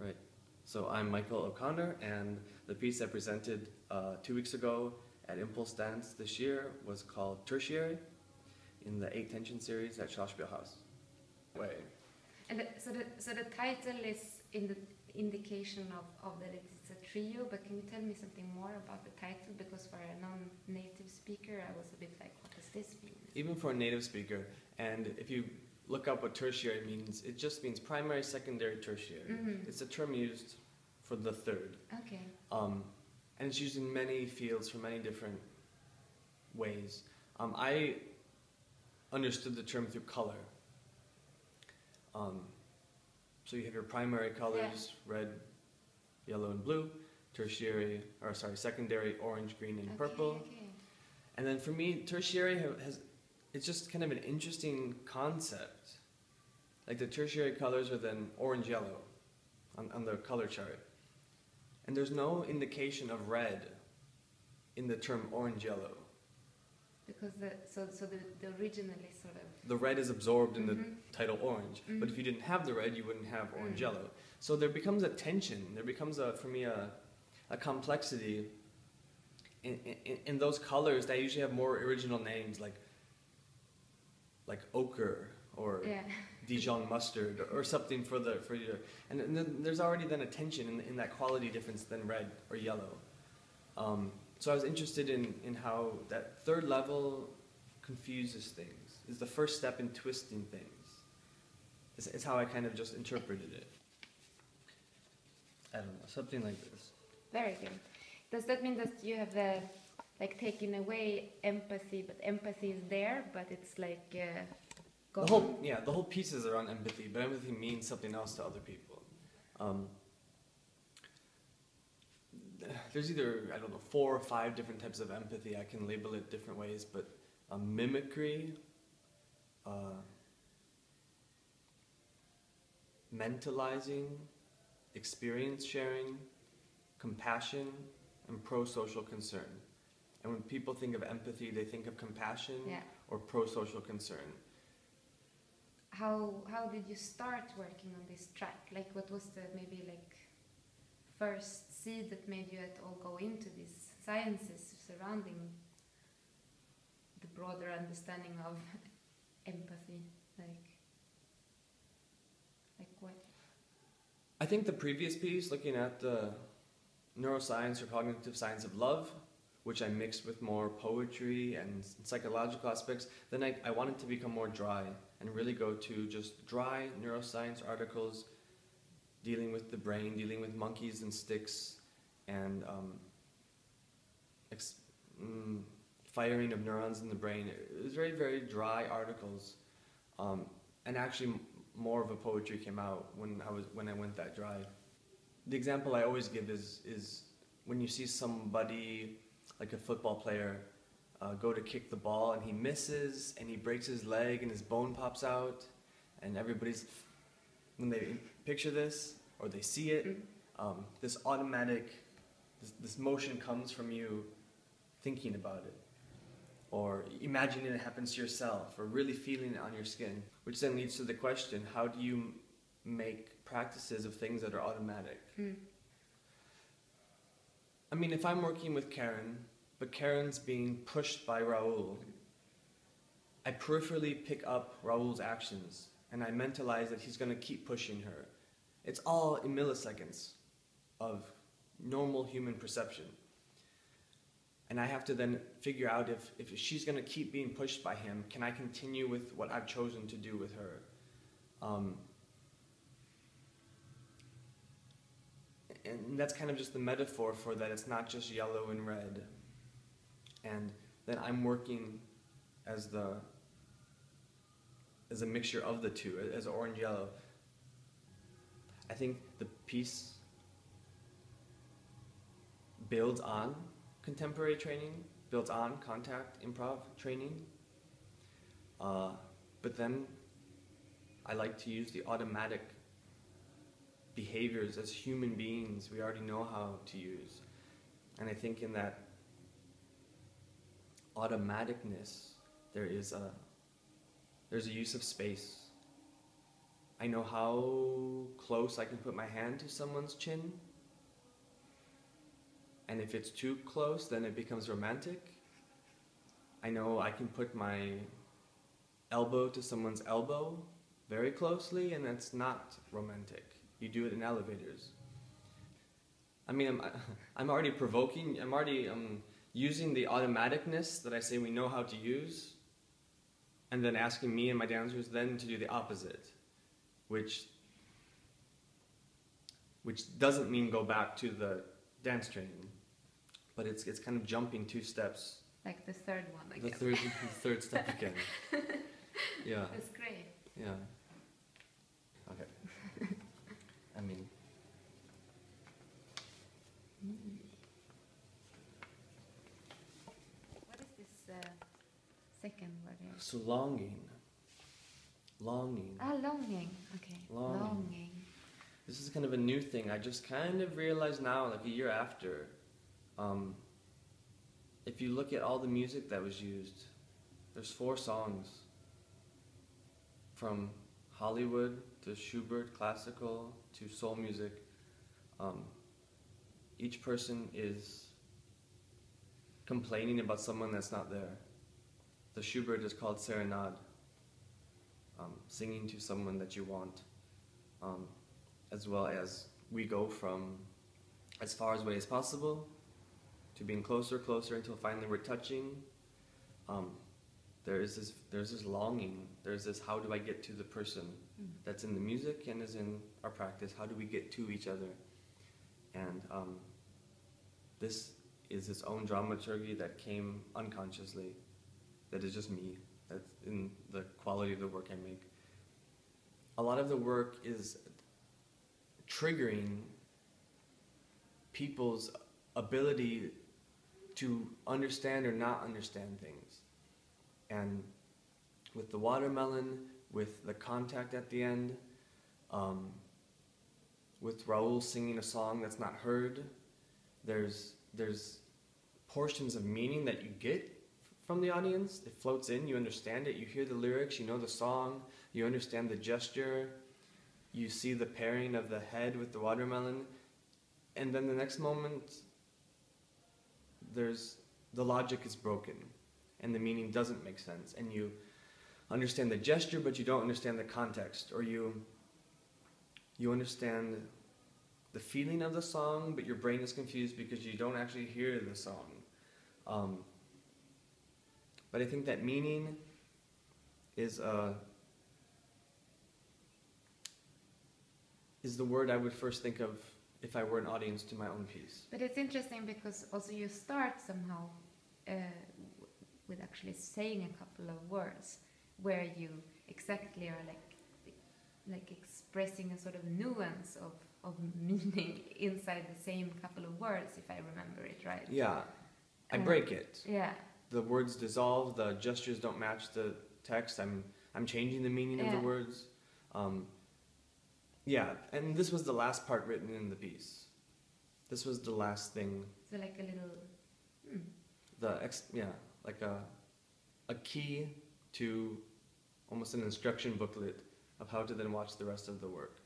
Right. So I'm Michael O'Connor, and the piece I presented uh, two weeks ago at ImPulsTanz this year was called Tertiary in the Eight Tension series at Schauspielhaus. Way. And the, so the so the title is in the indication of, of that it's a trio, but can you tell me something more about the title? Because for a non-native speaker, I was a bit like, what does this mean? Even for a native speaker, and if you look up what tertiary means, it just means primary, secondary, tertiary. Mhm. It's a term used for the third. Okay. Um, and it's used in many fields for many different ways. Um, I understood the term through color. Um, so you have your primary colors, red, yellow, and blue. Tertiary, or sorry, secondary, orange, green, and okay, purple. Okay. And then for me, tertiary ha- has, it's just kind of an interesting concept. Like the tertiary colors are then orange yellow on, on the color chart. And there's no indication of red in the term orange yellow. Because the so so the, the originally sort of. The red is absorbed in the Mhm. title orange. But if you didn't have the red, you wouldn't have orange Mm. yellow. So there becomes a tension. There becomes a, for me, a, a complexity in, in, in those colors that usually have more original names like like ochre or Yeah. Dijon mustard or something for the for your and, and then there's already then a tension in, in that quality difference than red or yellow. Um, so I was interested in, in how that third level confuses things. Is the first step in twisting things. It's, it's how I kind of just interpreted it. I don't know, something like this. Very good. Does that mean that you have uh, like taking away empathy, but empathy is there, but it's like uh, The gone? whole yeah, the whole piece is around empathy, but empathy means something else to other people. Um, there's either I don't know four or five different types of empathy. I can label it different ways, but um, mimicry, uh, mentalizing, experience sharing, compassion, and pro-social concern. And when people think of empathy, they think of compassion Yeah. or pro-social concern. How how did you start working on this track? Like, what was the maybe like first seed that made you at all go into these sciences surrounding the broader understanding of empathy? Like, like what? I think the previous piece, looking at the neuroscience or cognitive science of love, which I mixed with more poetry and psychological aspects, then I, I wanted to become more dry and really go to just dry neuroscience articles dealing with the brain, dealing with monkeys and sticks, and um, mm, firing of neurons in the brain. It was very, very dry articles. Um, and actually, more of a poetry came out when I was when I went that dry. The example I always give is is when you see somebody like a football player uh, go to kick the ball and he misses and he breaks his leg and his bone pops out and everybody's when they picture this or they see it um, this automatic this, this motion comes from you thinking about it or imagining it happens to yourself or really feeling it on your skin which then leads to the question how do you make practices of things that are automatic Mm. I mean, if I'm working with Karen, but Karen's being pushed by Raul, I peripherally pick up Raul's actions and I mentalize that he's going to keep pushing her. It's all in milliseconds of normal human perception. And I have to then figure out if, if she's going to keep being pushed by him, can I continue with what I've chosen to do with her? Um, and that's kind of just the metaphor for that it's not just yellow and red and then i'm working as the as a mixture of the two as orange yellow i think the piece builds on contemporary training builds on contact improv training uh, but then i like to use the automatic behaviors as human beings we already know how to use. And I think in that automaticness there is a there's a use of space. I know how close I can put my hand to someone's chin. And if it's too close, then it becomes romantic. I know I can put my elbow to someone's elbow very closely, and that's not romantic. You do it in elevators. I mean, I'm, I'm already provoking, I'm already um, using the automaticness that I say we know how to use, and then asking me and my dancers then to do the opposite, which which doesn't mean go back to the dance training, but it's it's kind of jumping two steps. Like the third one again. The third the third step again. Yeah. That's great. Yeah. Okay. I mean, What is this uh, second word here? so longing. Longing. Ah, longing. Okay. Longing. longing. This is kind of a new thing. I just kind of realized now, like a year after, um, if you look at all the music that was used, there's four songs from Hollywood to Schubert classical to soul music. Um, each person is complaining about someone that's not there. The Schubert is called serenade, um, singing to someone that you want. Um, as well as we go from as far away as possible to being closer, closer until finally we're touching. Um, there is this, there's this longing. There's this, how do I get to the person Mm. that's in the music and is in our practice? How do we get to each other? And um, this is its own dramaturgy that came unconsciously. That is just me. In the quality of the work I make. A lot of the work is triggering people's ability to understand or not understand things. And with the watermelon, with the contact at the end, um, with Raul singing a song that's not heard, there's there's portions of meaning that you get from the audience. It floats in, you understand it, you hear the lyrics, you know the song, you understand the gesture, you see the pairing of the head with the watermelon, and then the next moment, there's the logic is broken, and the meaning doesn't make sense, and you understand the gesture, but you don't understand the context, or you you understand the feeling of the song, but your brain is confused because you don't actually hear the song. Um, but I think that meaning is uh, is the word I would first think of if I were an audience to my own piece. But it's interesting because also you start somehow uh, with actually saying a couple of words where you exactly are like like expressing a sort of nuance of, of meaning inside the same couple of words, if I remember it right. Yeah, I Uh, break it. Yeah. The words dissolve. The gestures don't match the text. I'm I'm changing the meaning of the words. Um, yeah, and this was the last part written in the piece. This was the last thing. So like a little. Mm, The ex, yeah, like a a key to almost an instruction booklet of how to then watch the rest of the work.